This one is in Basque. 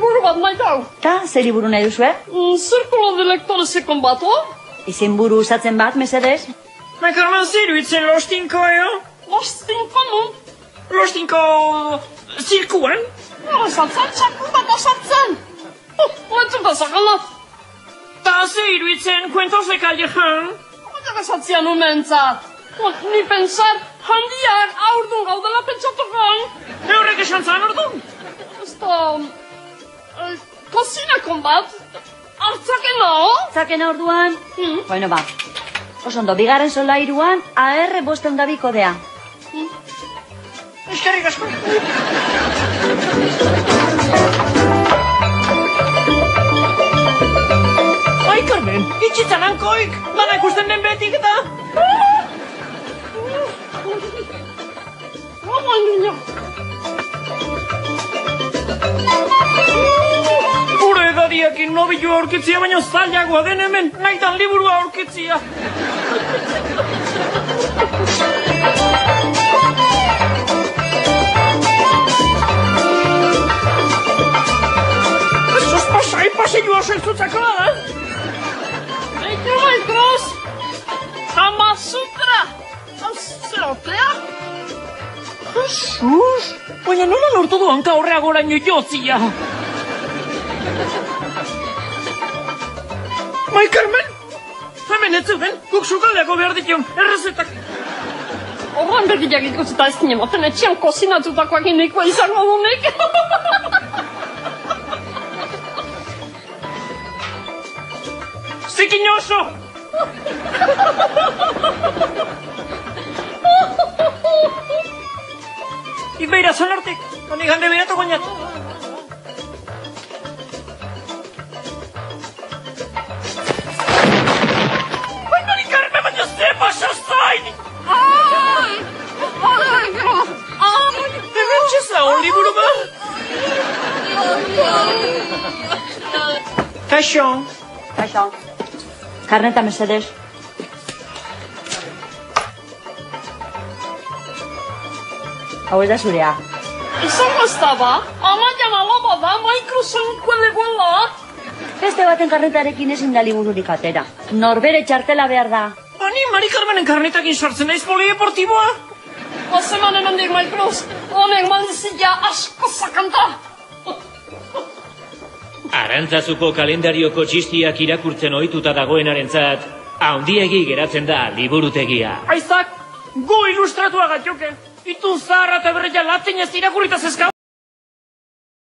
nahi dau. Ta, zer liburu nahi duzu, eh? Mm, Zirkulo de lectores sekon bat, oh? Izen buru usatzen bat, mesedez? Carmen ziru itzen lostinko, jo? Ostinko nun? Lostinko... zirkuan? Nola sartzen, txakun bat osartzen. Oh, Oentzun da zakala. Ta ziru itzen cuentos de callejon? Oentzun esatzen umentzat. Oh, Ni pensar, handiak aurdun Kozinakon bat. Artzakena, oh? Zaken orduan? Hmm. Bueno, ba. Oso ondo, bigarren solairuan, AR bosteun da bikodea. Eskerrik asko. Ai, Carmen, itxitzan hankoik, dana ikusten den betik eta... Oh, nobilu aurkitzia baino zailagoa den hemen, nahitan liburua aurkitzia. Esos pasai pasilloa zeltzutzako da, eh? Eitu maitros. Kama Sutra. Zerotea? Jesus! Baina nola lortu du hanka horrea goraino jotzia? Mai, Carmen! Hemen ez zeuden, guk sukaldeako behar dition, errezetak. Horren berdiak ikusita ez dine moten etxean kozinatutakoak inikoa izango dunik. Zikin oso! Ibeira zanartik, honi gande behatu bainat. Kaixo. Kaixo. Karneta, mesedez. Hau ez da zurea. Izango ez da ba? Amaian alaba da, maikroson kueleguela. Beste baten karnetarekin ezin da libururik atera. Norbere txartela behar da. Ani Mari Carmenen karnetakin sartzen naiz polideportiboa? Azemanen handik maikros, honek mandizia asko zakanta. Arantzazuko kalendarioko txistiak irakurtzen ohituta dagoenarentzat, haundiegi geratzen da liburutegia. Aizak, gu ilustratua gatioke. Itu zaharra eta berreia latin ez irakurita zezka.